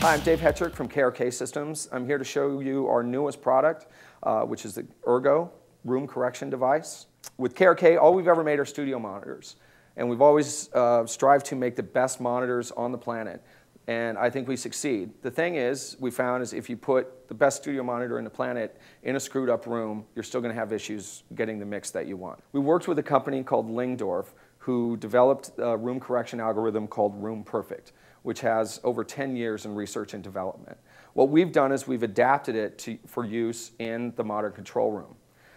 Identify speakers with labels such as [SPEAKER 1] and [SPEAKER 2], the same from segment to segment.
[SPEAKER 1] Hi, I'm Dave Hetrick from KRK Systems. I'm here to show you our newest product, uh, which is the Ergo room correction device. With KRK, all we've ever made are studio monitors. And we've always uh, strived to make the best monitors on the planet. And I think we succeed. The thing is, we found is if you put the best studio monitor in the planet in a screwed up room, you're still going to have issues getting the mix that you want. We worked with a company called Lyngdorf who developed a room correction algorithm called Room Perfect which has over 10 years in research and development. What we've done is we've adapted it to, for use in the modern control room.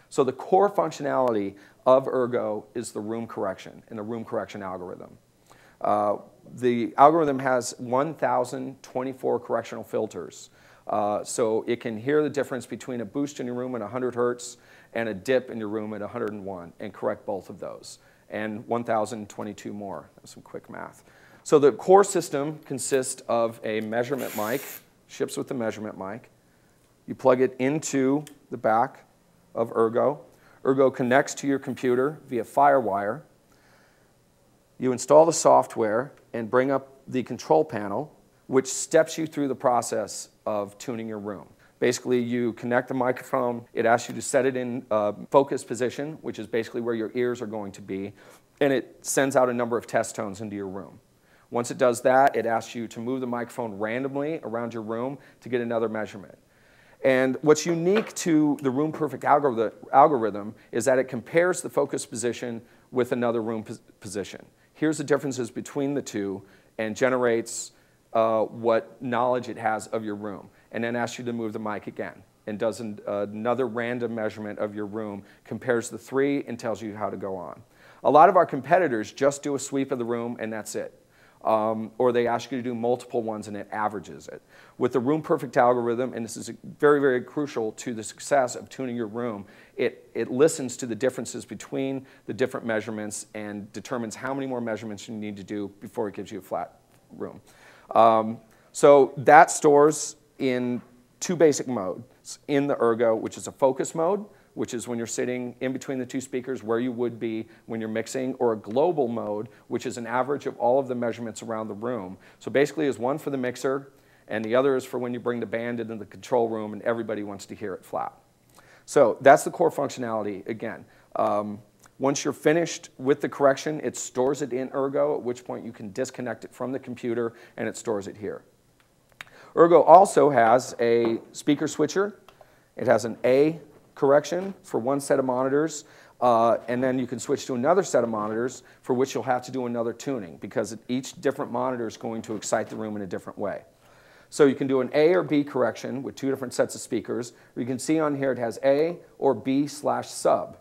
[SPEAKER 1] So the core functionality of Ergo is the room correction and the room correction algorithm. Uh, the algorithm has 1,024 correctional filters. Uh, so it can hear the difference between a boost in your room at 100 hertz and a dip in your room at 101 and correct both of those. And 1,022 more. That's some quick math. So the core system consists of a measurement mic, ships with the measurement mic. You plug it into the back of Ergo. Ergo connects to your computer via FireWire. You install the software and bring up the control panel, which steps you through the process of tuning your room. Basically, you connect the microphone. It asks you to set it in focus position, which is basically where your ears are going to be, and it sends out a number of test tones into your room. Once it does that, it asks you to move the microphone randomly around your room to get another measurement. And what's unique to the Room Perfect algorithm is that it compares the focus position with another room position. Here's the differences between the two and generates uh, what knowledge it has of your room. And then asks you to move the mic again and does an, uh, another random measurement of your room, compares the three, and tells you how to go on. A lot of our competitors just do a sweep of the room and that's it um, or they ask you to do multiple ones and it averages it. With the Room Perfect algorithm, and this is very, very crucial to the success of tuning your room, it, it listens to the differences between the different measurements and determines how many more measurements you need to do before it gives you a flat room. Um, so that stores in two basic modes in the Ergo, which is a focus mode, which is when you're sitting in between the two speakers where you would be when you're mixing, or a global mode, which is an average of all of the measurements around the room. So basically is one for the mixer, and the other is for when you bring the band into the control room and everybody wants to hear it flat. So that's the core functionality again. Um, once you're finished with the correction, it stores it in Ergo, at which point you can disconnect it from the computer and it stores it here. Ergo also has a speaker switcher. It has an A correction for one set of monitors, uh, and then you can switch to another set of monitors for which you'll have to do another tuning because each different monitor is going to excite the room in a different way. So you can do an A or B correction with two different sets of speakers. You can see on here it has A or B slash sub.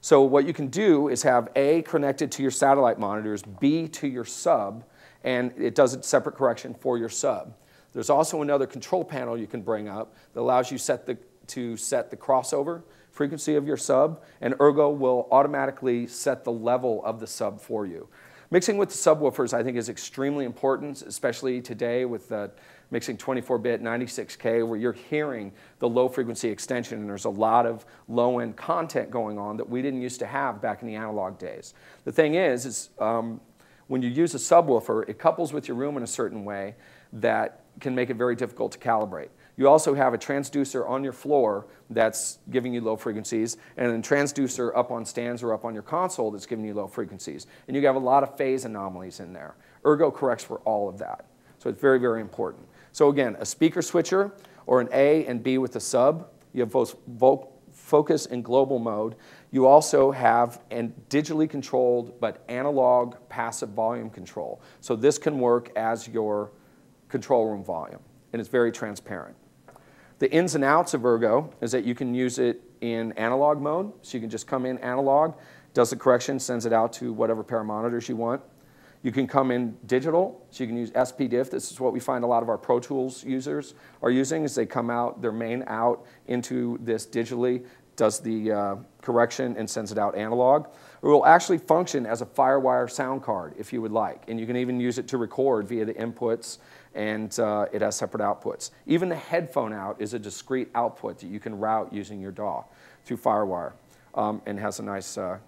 [SPEAKER 1] So what you can do is have A connected to your satellite monitors, B to your sub, and it does a separate correction for your sub. There's also another control panel you can bring up that allows you set the to set the crossover frequency of your sub, and Ergo will automatically set the level of the sub for you. Mixing with the subwoofers, I think, is extremely important, especially today with uh, mixing 24-bit 96K, where you're hearing the low-frequency extension, and there's a lot of low-end content going on that we didn't used to have back in the analog days. The thing is, is um, when you use a subwoofer, it couples with your room in a certain way that can make it very difficult to calibrate. You also have a transducer on your floor that's giving you low frequencies, and a transducer up on stands or up on your console that's giving you low frequencies. And you have a lot of phase anomalies in there. Ergo corrects for all of that. So it's very, very important. So again, a speaker switcher or an A and B with a sub. You have both focus and global mode. You also have a digitally controlled but analog passive volume control. So this can work as your control room volume, and it's very transparent. The ins and outs of Ergo is that you can use it in analog mode, so you can just come in analog, does the correction, sends it out to whatever pair of monitors you want. You can come in digital, so you can use SPDIF. This is what we find a lot of our Pro Tools users are using, is they come out, their main out into this digitally, does the uh, correction and sends it out analog. It will actually function as a FireWire sound card if you would like, and you can even use it to record via the inputs and uh, it has separate outputs. Even the headphone out is a discrete output that you can route using your DAW through FireWire um, and has a nice uh,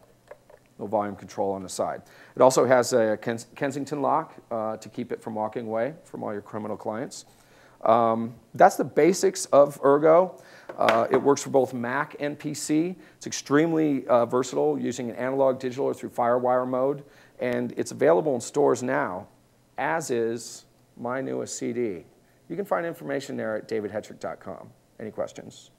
[SPEAKER 1] low volume control on the side. It also has a Kens Kensington lock uh, to keep it from walking away from all your criminal clients. Um, that's the basics of Ergo. Uh, it works for both Mac and PC. It's extremely uh, versatile using an analog, digital, or through FireWire mode. And it's available in stores now, as is my newest CD. You can find information there at davidhetrick.com. Any questions?